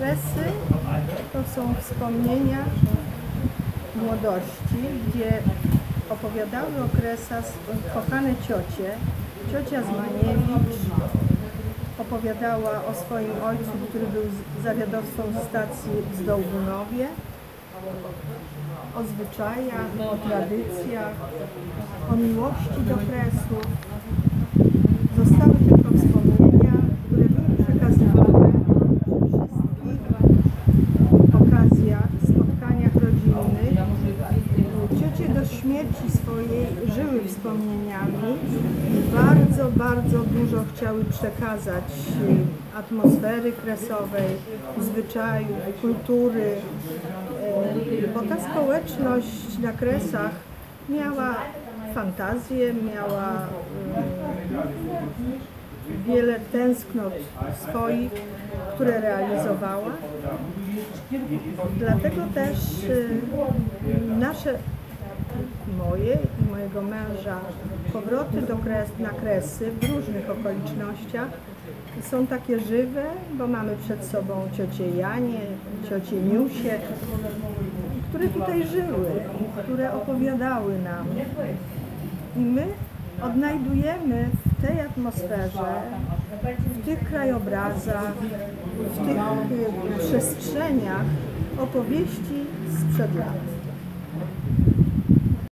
Kresy to są wspomnienia młodości, gdzie opowiadały o Kresach kochane ciocie. Ciocia z opowiadała o swoim ojcu, który był zawiadowcą stacji w Zdołbunowie, o zwyczajach, o tradycjach, o miłości do Kresów. Zostały śmierci swojej żyły wspomnieniami i bardzo, bardzo dużo chciały przekazać e, atmosfery kresowej, zwyczajów, kultury, e, bo ta społeczność na Kresach miała fantazję, miała e, wiele tęsknot swoich, które realizowała. Dlatego też nasze, moje i mojego męża powroty do kres, na Kresy w różnych okolicznościach są takie żywe, bo mamy przed sobą ciocie Janie, ciocie Niusie, które tutaj żyły, które opowiadały nam. I my odnajdujemy w tej atmosferze, w tych krajobrazach, w tych y, przestrzeniach opowieści sprzed lat.